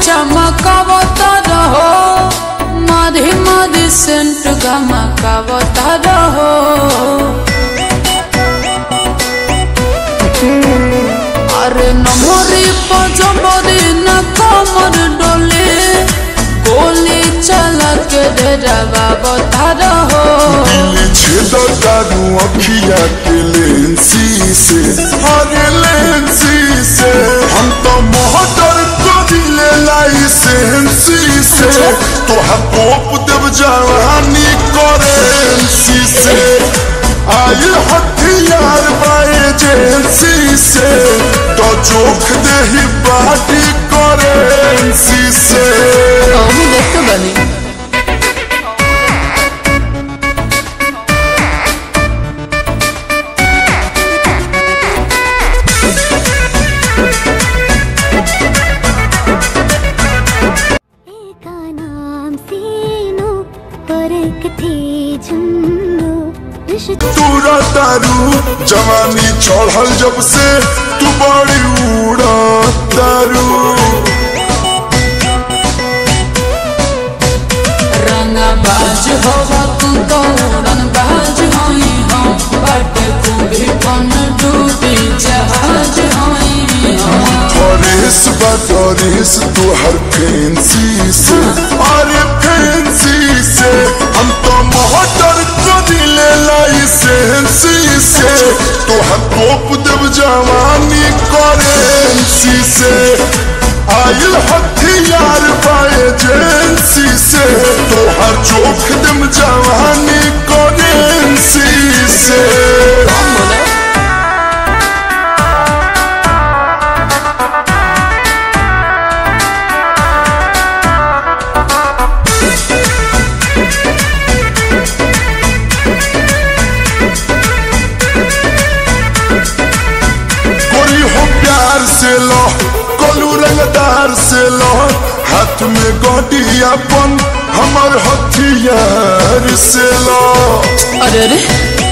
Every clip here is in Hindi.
चमकवत तो रहो। मधे मधे सेंट गमकवत तो रहो। अरे नमोरी पजमोरी न कमर डोले। गोली चला के डेरा बाबा तो रहो। छेदो दारू अखिया के लेंसी से अरे से तोहर कोप देव जवानी करेंसी से आई हथियार बाए एजेंसी से तो जोख दे ही बाटी करेंसी तूरा दारू जवानी चढ़ल जब से तू बड़ी उड़ा दारू रंगा बाज होवा तू तो उड़न बाज होई हम बट तू भी कौन डूबी जहाज़ होई फरेस बतरेस तू हर फैंसी से से तो हर कोप देव जवानी करेंसी से आयल हथियार पाए जेंसी से। तो हर चोख देव जवानी करेंसी से। से लो कोलू रंगदार से लो हाथ में गोटियापन हमर हथियार से लो अरे अरे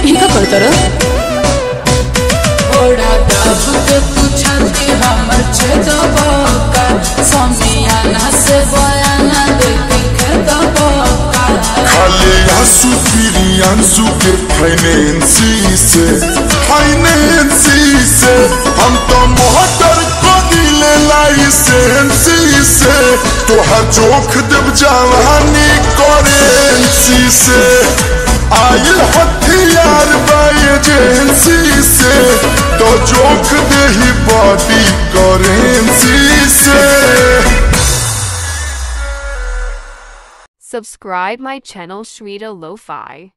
ये का करता रहा ओड़ा दब के तू छाती हमर छेदबा का समियाना से बयाना देख के दबा खाली आँसू पीरी आँसू के फाइनेंसी से फाइनेंसी से। लाइसेंसी से तोहर जोख देव जवानी करेंसी से आयल हथियार बाई एजेंसी से तो जोख दे ही बॉडी करेंसी से Subscribe my channel Shrita Lo-Fi.